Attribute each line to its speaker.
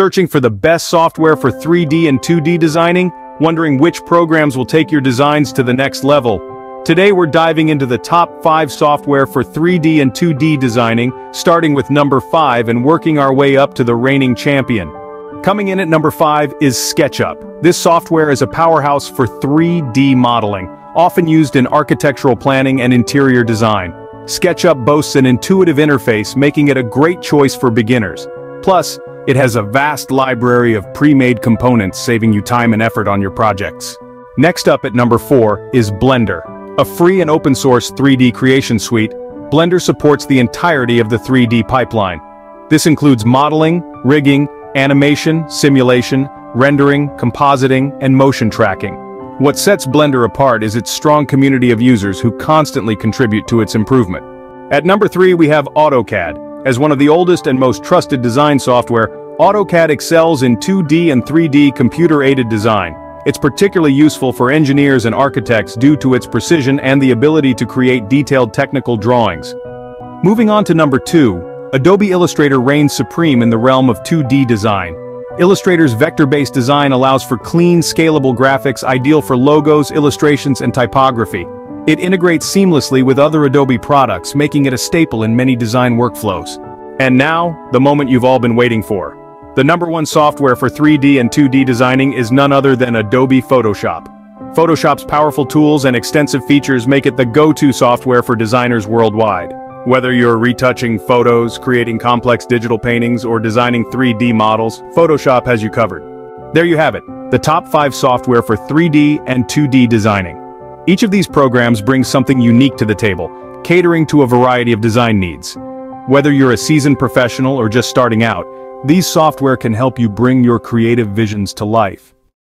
Speaker 1: Searching for the best software for 3D and 2D designing? Wondering which programs will take your designs to the next level? Today we're diving into the top 5 software for 3D and 2D designing, starting with number 5 and working our way up to the reigning champion. Coming in at number 5 is SketchUp. This software is a powerhouse for 3D modeling, often used in architectural planning and interior design. SketchUp boasts an intuitive interface making it a great choice for beginners. Plus, it has a vast library of pre-made components saving you time and effort on your projects. Next up at number 4 is Blender. A free and open-source 3D creation suite, Blender supports the entirety of the 3D pipeline. This includes modeling, rigging, animation, simulation, rendering, compositing, and motion tracking. What sets Blender apart is its strong community of users who constantly contribute to its improvement. At number 3 we have AutoCAD. As one of the oldest and most trusted design software, AutoCAD excels in 2D and 3D computer-aided design. It's particularly useful for engineers and architects due to its precision and the ability to create detailed technical drawings. Moving on to number 2, Adobe Illustrator reigns supreme in the realm of 2D design. Illustrator's vector-based design allows for clean, scalable graphics ideal for logos, illustrations, and typography. It integrates seamlessly with other Adobe products, making it a staple in many design workflows. And now, the moment you've all been waiting for. The number one software for 3D and 2D designing is none other than Adobe Photoshop. Photoshop's powerful tools and extensive features make it the go-to software for designers worldwide. Whether you're retouching photos, creating complex digital paintings, or designing 3D models, Photoshop has you covered. There you have it, the top 5 software for 3D and 2D designing. Each of these programs brings something unique to the table, catering to a variety of design needs. Whether you're a seasoned professional or just starting out, these software can help you bring your creative visions to life.